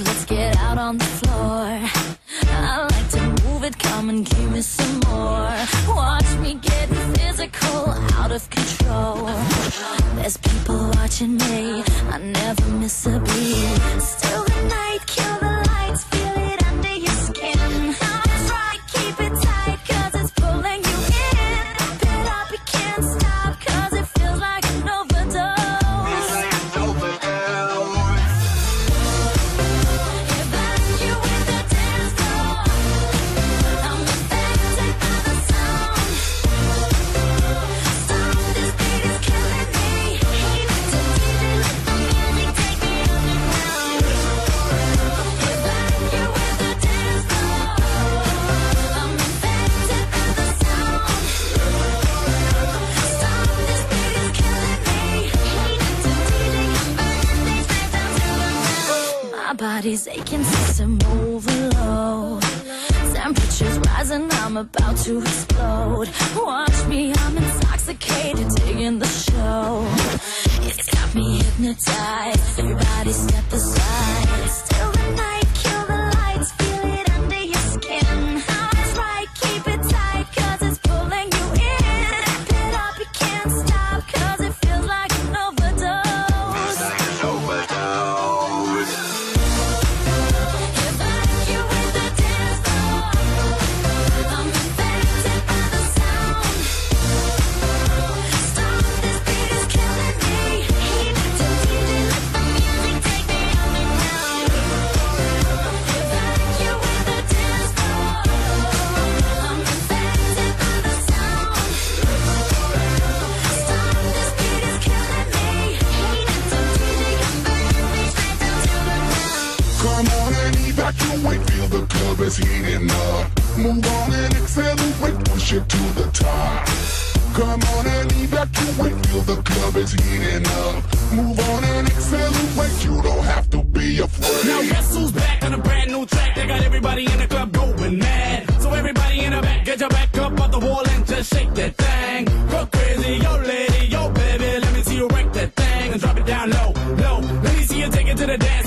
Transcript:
let's get out on the floor. I like to move it, come and give me some more. Watch me get physical, out of control. There's people watching me, I never miss a beat. Still the night, body's aching, system overload. Temperatures rising, I'm about to explode. Watch me, I'm intoxicated, digging the show. It's got me hypnotized. Everybody step aside. love is heating up. Move on and accelerate, push it to the top. Come on and evacuate, feel the club is heating up. Move on and accelerate, you don't have to be afraid. Now guess who's back on a brand new track They got everybody in the club going mad. So everybody in the back, get your back up off the wall and just shake that thing. Go crazy, yo lady, yo baby, let me see you wreck that thing and drop it down low, low. Let me see you take it to the dance.